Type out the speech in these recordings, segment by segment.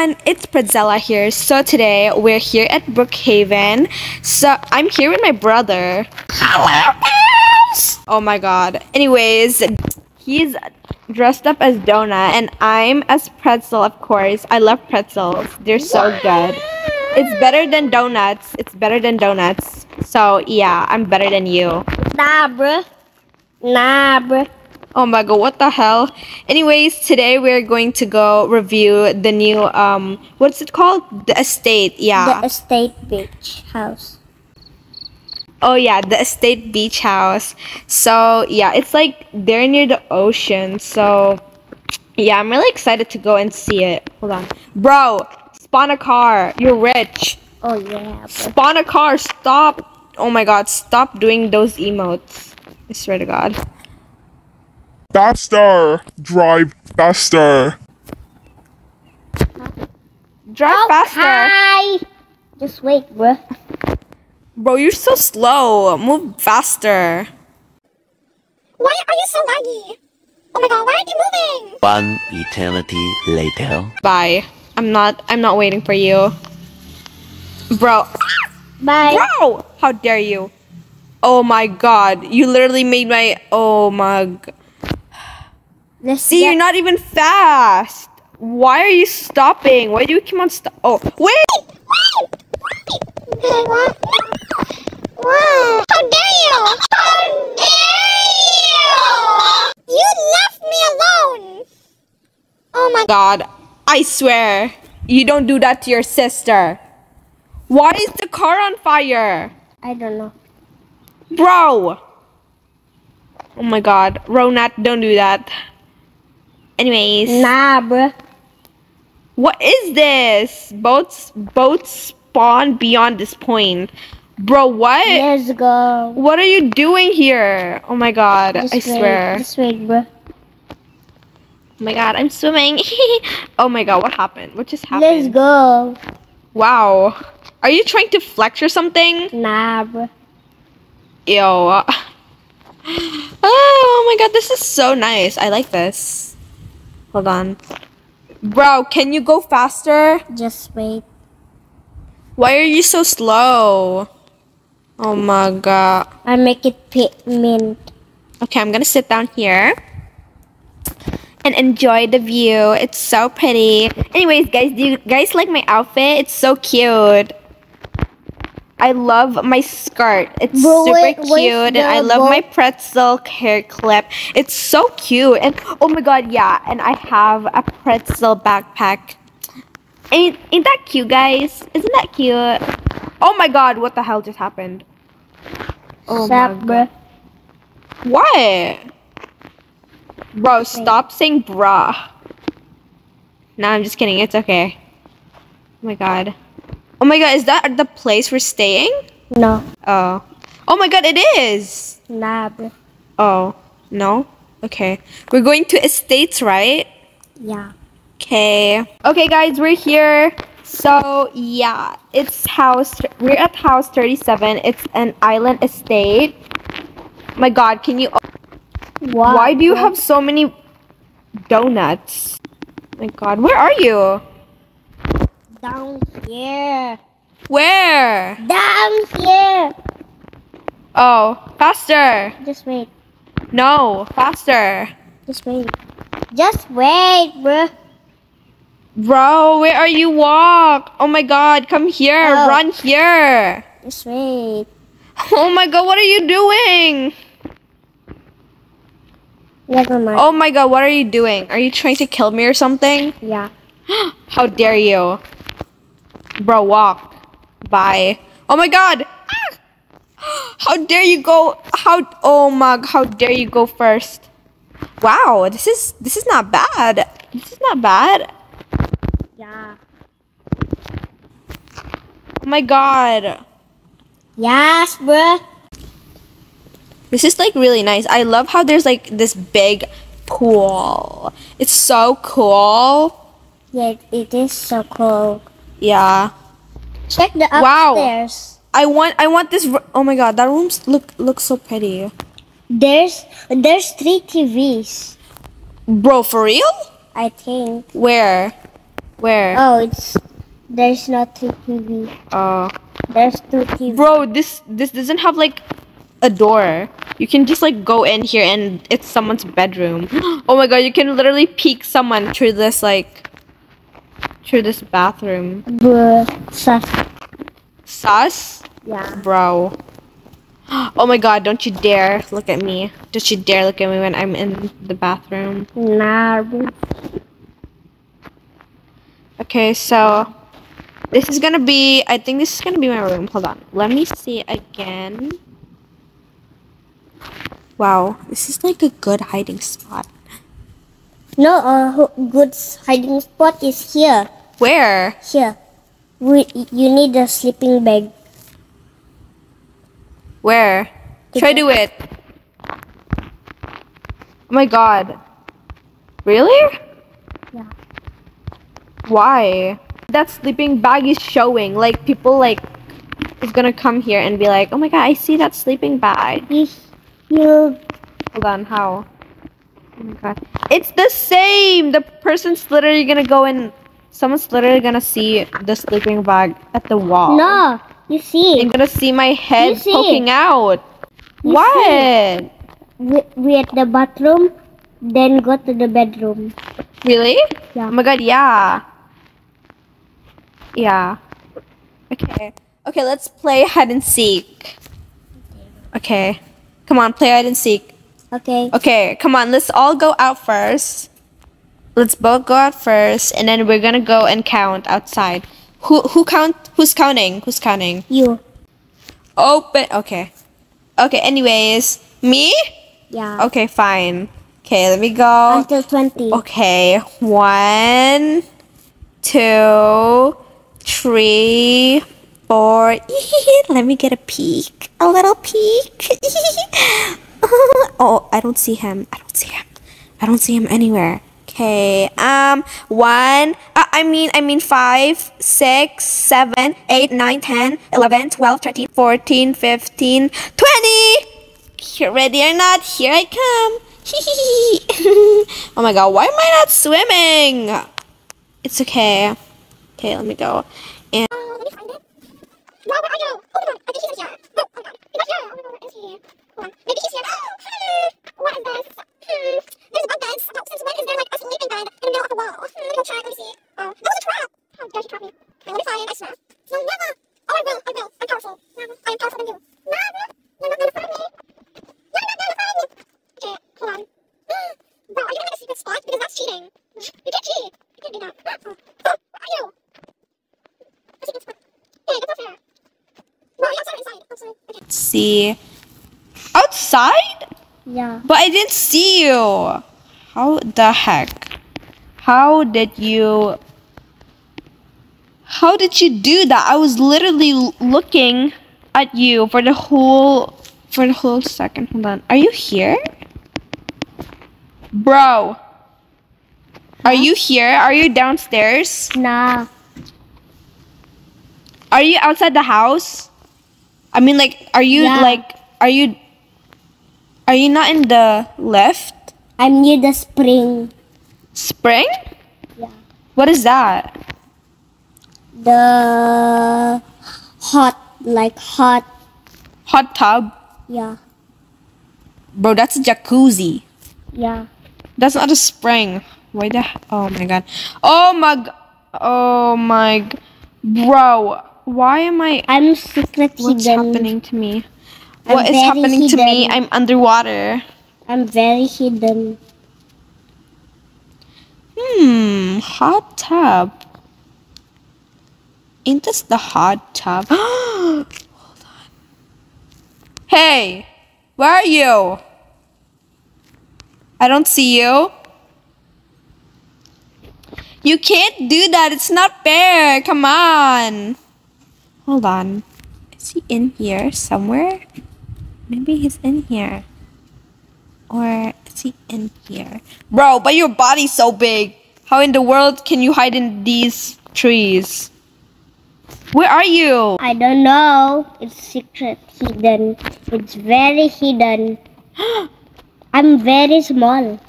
everyone, it's Pretzella here. So today we're here at Brookhaven. So I'm here with my brother. Oh my god. Anyways, he's dressed up as Donut and I'm as Pretzel, of course. I love pretzels. They're so good. It's better than donuts. It's better than donuts. So yeah, I'm better than you. Nah, bruh. Nah, bruh. Oh my god, what the hell? Anyways, today we're going to go review the new um what's it called? The estate, yeah. The estate beach house. oh yeah, the estate beach house. So yeah, it's like they're near the ocean. So yeah, I'm really excited to go and see it. Hold on. Bro, spawn a car. You're rich. Oh yeah, bruh. Spawn a car. Stop. Oh my god, stop doing those emotes. I swear to god. Faster! Drive faster! Drive faster. Just wait, bruh. Bro, you're so slow. Move faster. Why are you so laggy? Oh my god, why are you moving? One eternity later. Bye. I'm not I'm not waiting for you. Bro, Bye. bro, how dare you? Oh my god, you literally made my oh my g- Let's See, you're not even fast. Why are you stopping? Why do you keep on stop? Oh, wait! wait, what? Wow, how dare you? How dare you? You left me alone. Oh my God, I swear, you don't do that to your sister. Why is the car on fire? I don't know. Bro! Oh my god, Ronat, don't do that. Anyways, Nah, bruh. what is this? Boats boats spawn beyond this point. Bro, what? Let's go. What are you doing here? Oh my god, Just I wait. swear. Just wait, bruh. Oh my god, I'm swimming. oh my god, what happened? What just happened? Let's go. Wow. Are you trying to flex or something? Nah, bruh. Ew. Oh my god, this is so nice. I like this. Hold on. Bro, can you go faster? Just wait. Why are you so slow? Oh my god. I make it mint. Okay, I'm gonna sit down here and enjoy the view. It's so pretty. Anyways, guys, do you guys like my outfit? It's so cute. I love my skirt. It's super cute, and I love my pretzel hair clip. It's so cute, and oh my god, yeah, and I have a pretzel backpack. Ain't ain't that cute, guys? Isn't that cute? Oh my god, what the hell just happened? Oh my bruh. what? Bro, stop saying bruh. No, I'm just kidding. It's okay. Oh my god. Oh my god, is that the place we're staying? No. Oh. Oh my god, it is! Nah, bruh. Oh. No? Okay. We're going to estates, right? Yeah. Okay. Okay, guys, we're here. So, yeah, it's house. We're at house 37. It's an island estate. My god, can you. Wow, Why do you have so many donuts? My god, where are you? Down here. Where? Down here. Oh, faster. Just wait. No, faster. Just wait. Just wait, bruh. Bro, where are you walk? Oh my god, come here. Oh. Run here. Just wait. Oh my god, what are you doing? Never mind. Oh my god, what are you doing? Are you trying to kill me or something? Yeah. How dare you? Bro, walk. Bye. Oh my god! Ah! How dare you go? How? Oh my! How dare you go first? Wow, this is this is not bad. This is not bad. Yeah. Oh my god, Yes, bruh. this is like really nice. I love how there's like this big pool. It's so cool. Yeah, it is so cool. Yeah. Check the Wow. upstairs. I want I want this. Oh my god, that room's look looks so pretty. There's there's three TVs. Bro, for real? I think. Where? Where? Oh, it's there's not two TV. Oh. There's two TV. Bro, this this doesn't have like a door. You can just like go in here and it's someone's bedroom. Oh my god, you can literally peek someone through this like through this bathroom. Bruh, sus. Sus? Yeah. Bro. Oh my god, don't you dare look at me. Don't you dare look at me when I'm in the bathroom. Nah. Okay, so this is gonna be I think this is gonna be my room. Hold on. Let me see again. Wow, this is like a good hiding spot. No, uh, a good hiding spot is here. Where? Here. We, you need a sleeping bag. Where? Try do it. Oh my god. Really? Yeah. Why? That sleeping bag is showing. Like people like is gonna come here and be like, oh my god, I see that sleeping bag. You, you, Hold on, how? Oh my god. It's the same! The person's literally gonna go in. someone's literally gonna see the sleeping bag at the wall. no, you see. And gonna see my head see. poking out. You what? We, we at the bathroom, then go to the bedroom. Really? Yeah. Oh my god, yeah. Yeah. Okay. Okay, let's play hide and seek. Okay. Come on, play hide and seek. Okay. Okay, come on, let's all go out first. Let's both go out first and then we're gonna go and count outside. Who who count who's counting? Who's counting? You. Open okay. Okay, anyways. Me? Yeah. Okay, fine. Okay, let me go. Until 20. Okay, one, two, three, four. Let me get a peek. A little peek. oh, I don't see him. I don't see him. I don't see him anywhere. Okay. Um. One. Uh, I mean. I mean. Five, six, seven, eight, nine, ten, eleven, twelve, thirteen, fourteen, fifteen, twenty. Here, ready or not, here I come. oh my god, why am I not swimming? It's okay. Okay, let me go. And Oh, let me find it. Where, where are you? Oh my god, I think he's here. Oh, oh god. He's not here. Oh my god, where is he? Hold on. Maybe he's here. Hmm. What is this? Hmm. There's bunk beds. Oh, since when is there like a sleeping bed in the middle of the wall? Hmm, let me check. Let me see. Oh, that was a trap. How dare you trap me? I'm gonna find, I swear. No, never. Oh, I will. I will. I'm powerful. Never. I am powerful than you. Never. You're not gonna find me. You're not gonna find me. Okay, hold on. Bro, are you gonna make a secret spot? Because that's cheating. You can't cheat. You can't do that. Oh, oh, where are you? A secret spot. Hey, that's not fair. Bro, are you outside or inside? Outside. Okay. See. Outside? Yeah. But I didn't see you. How the heck? How did you. How did you do that? I was literally looking at you for the whole. For the whole second. Hold on. Are you here? Bro. Are you here? Are you downstairs? Nah. Are you outside the house? I mean, like, are you Yeah. like, are you, are you not in the lift? I'm near the spring. Spring? Yeah. What is that? The hot, like hot. Hot tub, Yeah. bro. That's a jacuzzi. Yeah. That's not a spring. Why the? Oh my god. Oh my. Oh my. Bro, why am I? I'm secret What's hidden. happening to me? I'm What is happening to me? I'm underwater. I'm very hidden. Hmm, hot tub. Ain't this the hot tub? Hold on. Hey, where are you? I don't see you. You can't do that. It's not fair. Come on. Hold on. Is he in here somewhere? Maybe he's in here. Or is he in here? Bro, but your body's so big. How in the world can you hide in these trees? Where are you? I don't know. It's secret hidden. It's very hidden. I'm very small.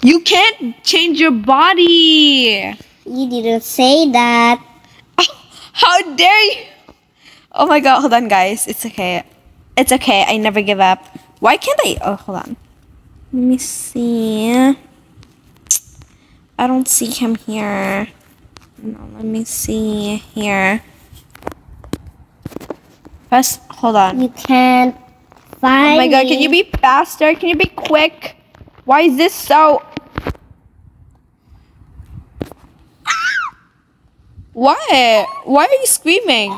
You can't change your body. You didn't say that. How dare you? Oh my god, hold on, guys. It's okay. It's okay. I never give up. Why can't I? Oh, hold on. Let me see. I don't see him here. No, let me see here. Press. Hold on. You can't find. Oh my god, can you be faster? Can you be quick? Why is this so. What? Why are you screaming?